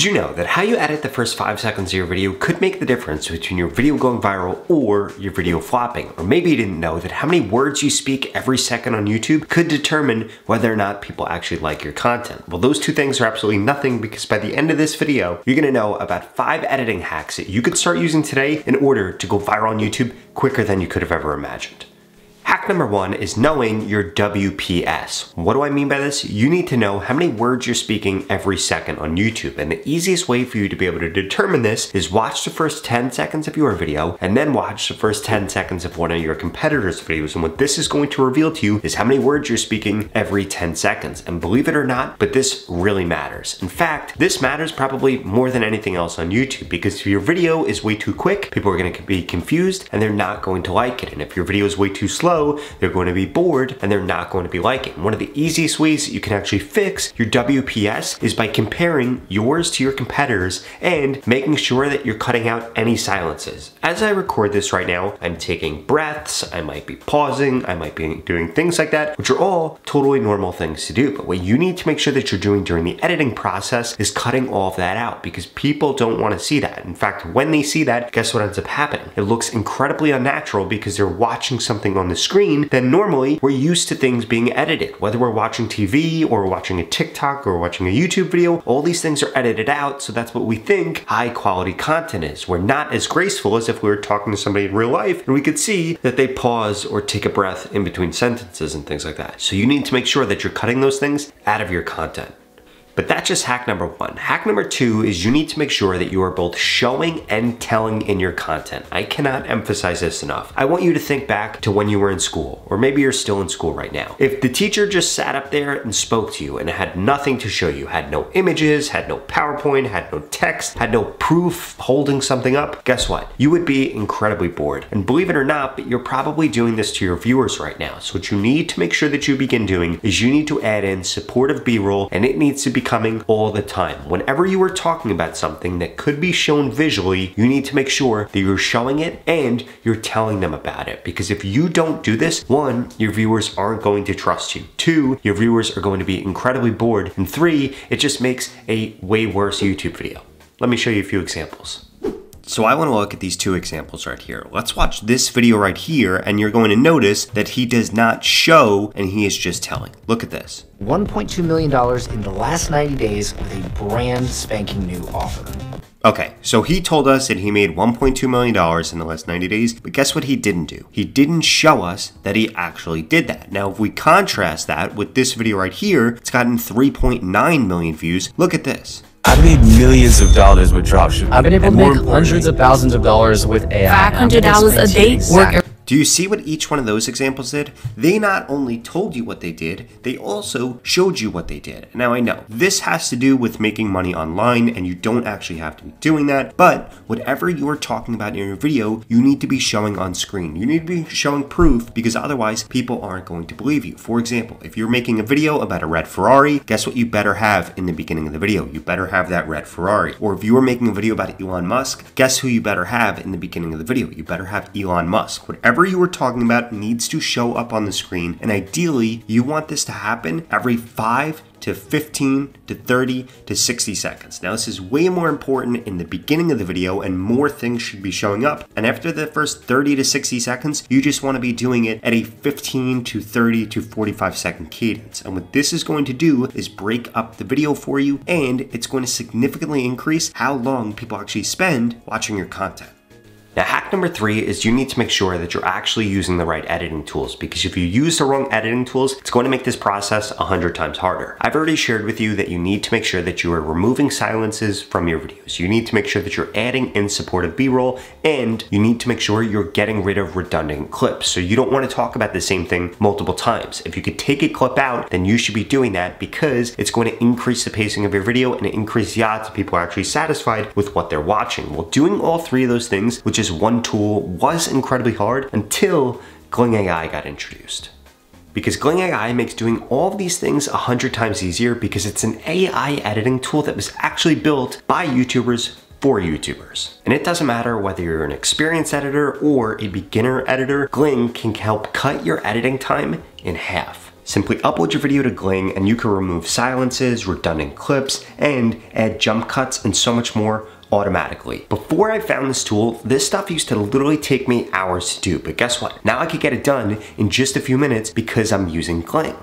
Did you know that how you edit the first five seconds of your video could make the difference between your video going viral or your video flopping? Or maybe you didn't know that how many words you speak every second on YouTube could determine whether or not people actually like your content. Well, those two things are absolutely nothing because by the end of this video, you're gonna know about five editing hacks that you could start using today in order to go viral on YouTube quicker than you could have ever imagined. Hack number one is knowing your WPS. What do I mean by this? You need to know how many words you're speaking every second on YouTube. And the easiest way for you to be able to determine this is watch the first 10 seconds of your video and then watch the first 10 seconds of one of your competitors' videos. And what this is going to reveal to you is how many words you're speaking every 10 seconds. And believe it or not, but this really matters. In fact, this matters probably more than anything else on YouTube because if your video is way too quick, people are gonna be confused and they're not going to like it. And if your video is way too slow, they're going to be bored and they're not going to be liking. One of the easiest ways that you can actually fix your WPS is by comparing yours to your competitors and making sure that you're cutting out any silences. As I record this right now, I'm taking breaths, I might be pausing, I might be doing things like that, which are all totally normal things to do. But what you need to make sure that you're doing during the editing process is cutting all of that out because people don't want to see that. In fact, when they see that, guess what ends up happening? It looks incredibly unnatural because they're watching something on the screen screen, then normally we're used to things being edited. Whether we're watching TV or watching a TikTok or watching a YouTube video, all these things are edited out, so that's what we think high quality content is. We're not as graceful as if we were talking to somebody in real life and we could see that they pause or take a breath in between sentences and things like that. So you need to make sure that you're cutting those things out of your content. But that's just hack number one. Hack number two is you need to make sure that you are both showing and telling in your content. I cannot emphasize this enough. I want you to think back to when you were in school, or maybe you're still in school right now. If the teacher just sat up there and spoke to you and had nothing to show you, had no images, had no PowerPoint, had no text, had no proof holding something up, guess what? You would be incredibly bored. And believe it or not, but you're probably doing this to your viewers right now. So what you need to make sure that you begin doing is you need to add in supportive B-roll and it needs to be coming all the time. Whenever you are talking about something that could be shown visually, you need to make sure that you're showing it and you're telling them about it. Because if you don't do this, one, your viewers aren't going to trust you. Two, your viewers are going to be incredibly bored. And three, it just makes a way worse YouTube video. Let me show you a few examples. So I wanna look at these two examples right here. Let's watch this video right here and you're going to notice that he does not show and he is just telling. Look at this. $1.2 million in the last 90 days with a brand spanking new offer. Okay, so he told us that he made $1.2 million in the last 90 days, but guess what he didn't do? He didn't show us that he actually did that. Now, if we contrast that with this video right here, it's gotten 3.9 million views. Look at this. I've made millions of dollars with dropshipping. I've been able to make hundreds of thousands of dollars with AI. $500 a day work do you see what each one of those examples did? They not only told you what they did, they also showed you what they did. Now I know this has to do with making money online and you don't actually have to be doing that, but whatever you are talking about in your video, you need to be showing on screen. You need to be showing proof because otherwise people aren't going to believe you. For example, if you're making a video about a red Ferrari, guess what you better have in the beginning of the video? You better have that red Ferrari. Or if you are making a video about Elon Musk, guess who you better have in the beginning of the video? You better have Elon Musk. Whatever whatever you were talking about needs to show up on the screen. And ideally, you want this to happen every five to 15 to 30 to 60 seconds. Now this is way more important in the beginning of the video and more things should be showing up. And after the first 30 to 60 seconds, you just want to be doing it at a 15 to 30 to 45 second cadence. And what this is going to do is break up the video for you and it's going to significantly increase how long people actually spend watching your content. Now hack number three is you need to make sure that you're actually using the right editing tools because if you use the wrong editing tools, it's going to make this process a hundred times harder. I've already shared with you that you need to make sure that you are removing silences from your videos. You need to make sure that you're adding in supportive B-roll and you need to make sure you're getting rid of redundant clips. So you don't want to talk about the same thing multiple times. If you could take a clip out, then you should be doing that because it's going to increase the pacing of your video and increase the odds that people are actually satisfied with what they're watching. Well, doing all three of those things, which is one tool was incredibly hard until Gling AI got introduced. Because Gling AI makes doing all of these things a hundred times easier because it's an AI editing tool that was actually built by YouTubers for YouTubers. And it doesn't matter whether you're an experienced editor or a beginner editor, Gling can help cut your editing time in half. Simply upload your video to Gling and you can remove silences, redundant clips, and add jump cuts and so much more automatically. Before I found this tool, this stuff used to literally take me hours to do, but guess what? Now I could get it done in just a few minutes because I'm using Gling.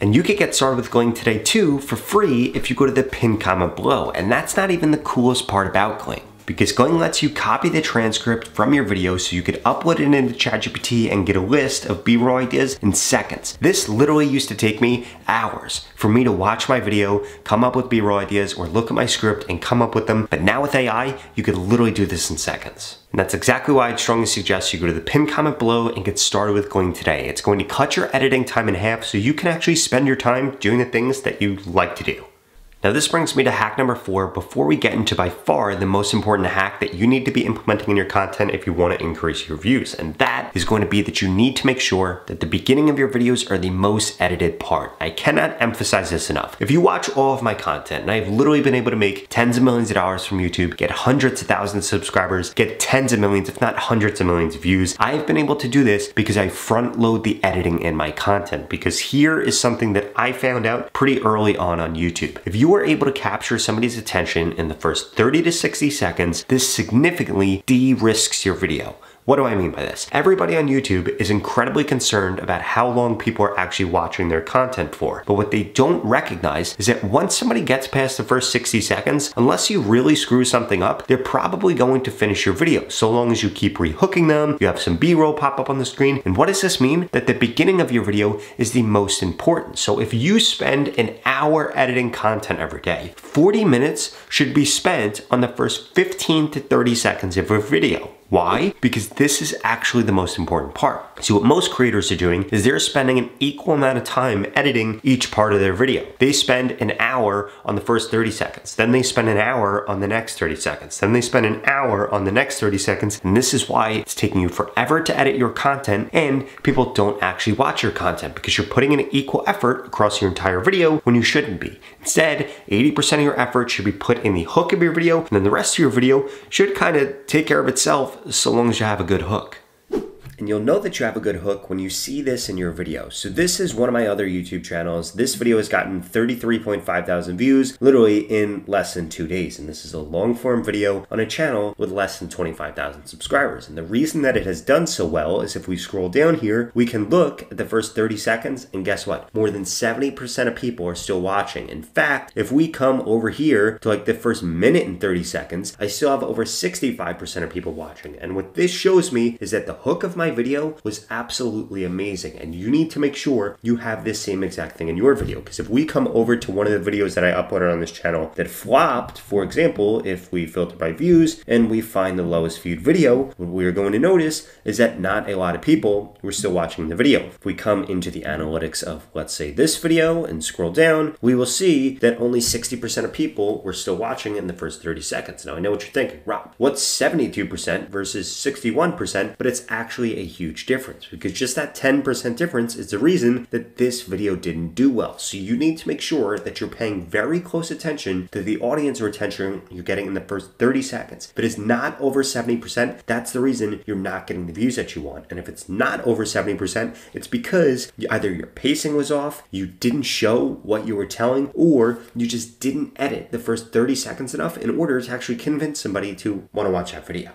And you can get started with Gling today too for free if you go to the pinned comment below. And that's not even the coolest part about Gling because Gling lets you copy the transcript from your video so you could upload it into ChatGPT and get a list of B-roll ideas in seconds. This literally used to take me hours for me to watch my video, come up with B-roll ideas, or look at my script and come up with them. But now with AI, you could literally do this in seconds. And that's exactly why I'd strongly suggest you go to the pinned comment below and get started with Gling today. It's going to cut your editing time in half so you can actually spend your time doing the things that you like to do. Now this brings me to hack number four before we get into by far the most important hack that you need to be implementing in your content if you want to increase your views. And that is going to be that you need to make sure that the beginning of your videos are the most edited part. I cannot emphasize this enough. If you watch all of my content, and I've literally been able to make tens of millions of dollars from YouTube, get hundreds of thousands of subscribers, get tens of millions, if not hundreds of millions of views, I've been able to do this because I front load the editing in my content. Because here is something that I found out pretty early on on YouTube. If you are able to capture somebody's attention in the first 30 to 60 seconds, this significantly de-risks your video. What do I mean by this? Everybody on YouTube is incredibly concerned about how long people are actually watching their content for. But what they don't recognize is that once somebody gets past the first 60 seconds, unless you really screw something up, they're probably going to finish your video so long as you keep rehooking them, you have some B-roll pop up on the screen. And what does this mean? That the beginning of your video is the most important. So if you spend an hour editing content every day, 40 minutes should be spent on the first 15 to 30 seconds of your video. Why? Because this is actually the most important part. See, what most creators are doing is they're spending an equal amount of time editing each part of their video. They spend an hour on the first 30 seconds, then they spend an hour on the next 30 seconds, then they spend an hour on the next 30 seconds, and this is why it's taking you forever to edit your content, and people don't actually watch your content because you're putting in an equal effort across your entire video when you shouldn't be. Instead, 80% of your effort should be put in the hook of your video, and then the rest of your video should kind of take care of itself so long as you have a good hook. And you'll know that you have a good hook when you see this in your video. So this is one of my other YouTube channels. This video has gotten 33.5 thousand views literally in less than two days. And this is a long form video on a channel with less than 25,000 subscribers. And the reason that it has done so well is if we scroll down here, we can look at the first 30 seconds and guess what? More than 70% of people are still watching. In fact, if we come over here to like the first minute and 30 seconds, I still have over 65% of people watching. And what this shows me is that the hook of my video was absolutely amazing. And you need to make sure you have this same exact thing in your video. Because if we come over to one of the videos that I uploaded on this channel that flopped, for example, if we filter by views and we find the lowest viewed video, what we're going to notice is that not a lot of people were still watching the video. If we come into the analytics of, let's say, this video and scroll down, we will see that only 60% of people were still watching in the first 30 seconds. Now, I know what you're thinking, Rob, what's 72% versus 61%? But it's actually a huge difference because just that 10% difference is the reason that this video didn't do well. So you need to make sure that you're paying very close attention to the audience retention you're getting in the first 30 seconds. If it is not over 70%, that's the reason you're not getting the views that you want. And if it's not over 70%, it's because either your pacing was off, you didn't show what you were telling, or you just didn't edit the first 30 seconds enough in order to actually convince somebody to want to watch that video.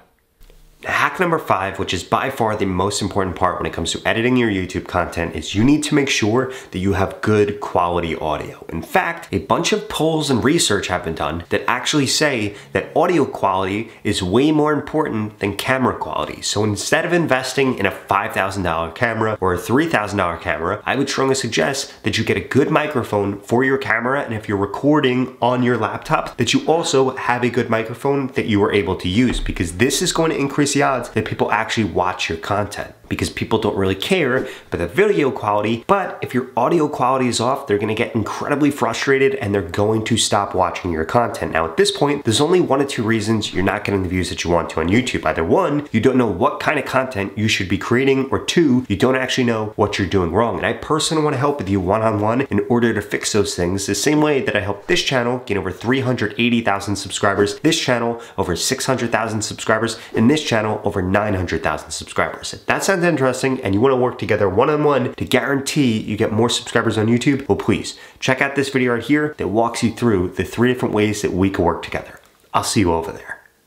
Hack number five, which is by far the most important part when it comes to editing your YouTube content, is you need to make sure that you have good quality audio. In fact, a bunch of polls and research have been done that actually say that audio quality is way more important than camera quality. So instead of investing in a $5,000 camera or a $3,000 camera, I would strongly suggest that you get a good microphone for your camera. And if you're recording on your laptop, that you also have a good microphone that you are able to use because this is going to increase the odds that people actually watch your content because people don't really care about the video quality. But if your audio quality is off, they're gonna get incredibly frustrated and they're going to stop watching your content. Now, at this point, there's only one or two reasons you're not getting the views that you want to on YouTube. Either one, you don't know what kind of content you should be creating, or two, you don't actually know what you're doing wrong. And I personally wanna help with you one on one in order to fix those things the same way that I helped this channel gain over 380,000 subscribers, this channel over 600,000 subscribers, and this channel over 900,000 subscribers. If that sounds sounds interesting and you wanna work together one-on-one to guarantee you get more subscribers on YouTube, well please, check out this video right here that walks you through the three different ways that we can work together. I'll see you over there.